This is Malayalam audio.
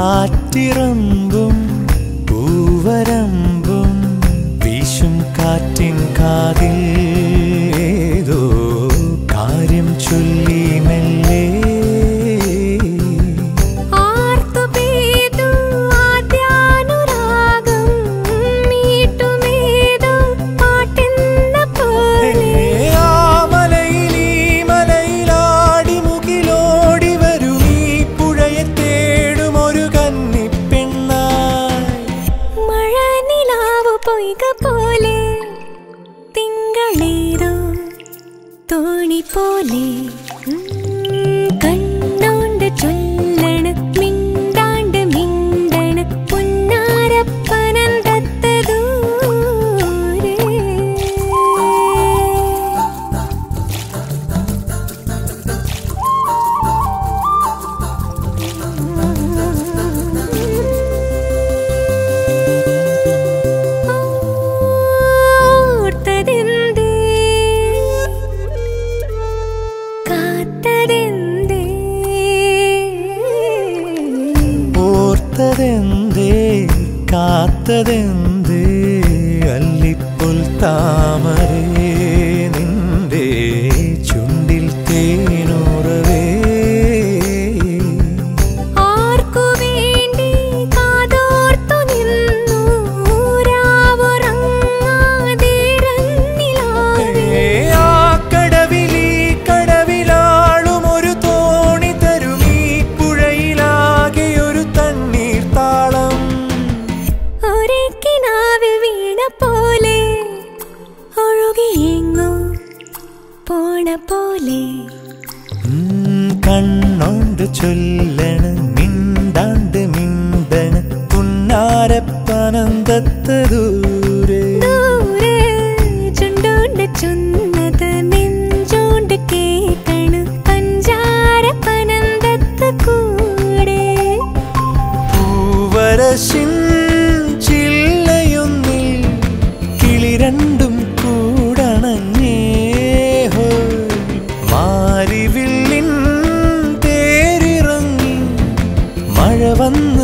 കാറ്റിറമ്പും പൂവരമ്പും വീശും കാറ്റിൻ കാതിൽ പോലെ തിങ്കളേതോ തോണി പോലെ കാത്തതെന്തേ കാത്തതെന്തേ അല്ലിപ്പുൽ താമരേ കണ്ണോണ്ട് ചൊല്ലണ് മിണ്ടാണ്ട് മിണ്ടണ് പുന്നാരപ്പനന്തത്ത് ദൂരെ. ചുണ്ടോണ്ട് വന്നു